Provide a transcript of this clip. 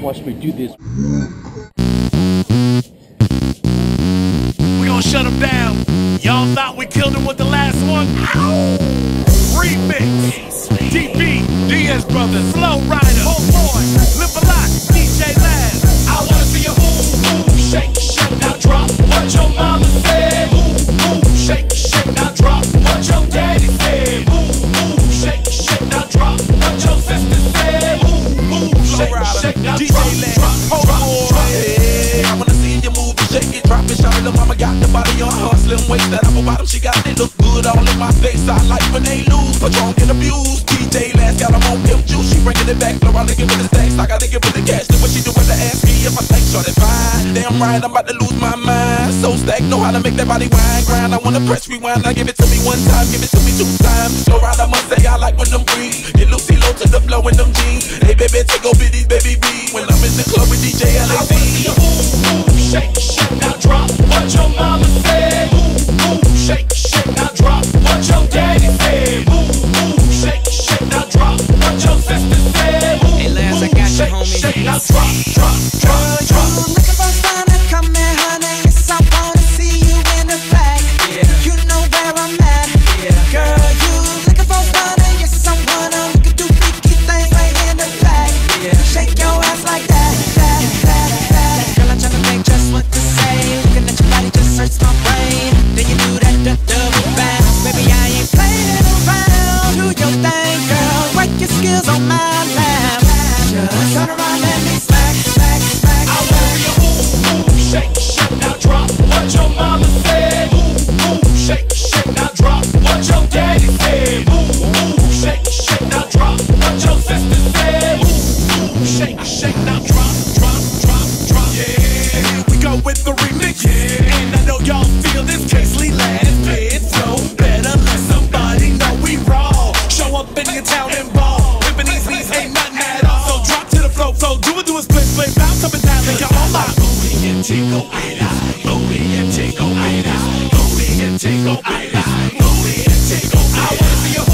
watch me do this. We gonna shut him down. Y'all thought we killed him with the last one? Remix. DB, Diaz Brothers, Flo Rida, drop, Boy. drop. Hey, I wanna see you move and shake it, drop it, shout it. Little mama got the body on her slim waist. That apple bottom she got it look good all in my face. I like when they lose, but drunk and abused. DJ Laz got 'em on pimp juice. She bringing it back, give with the stacks. I gotta give with the cash. Do what she do with the ask me if I think short fine. Damn right, I'm about to lose my mind. So stack, know how to make that body wine grind. I wanna press rewind. Now give it to me one time, give it to me two times. I must say I like when them breathe. Get Lucy low to the flow in them jeans. Hey baby, take over these baby B. in town and ball. Pimpin' these beats ain't nothing at all. So drop to the flow, flow, do it, do a split, split, bounce up and down, make your own life. Booty and tickle, booty and tickle, booty and tickle, booty and tickle. I see you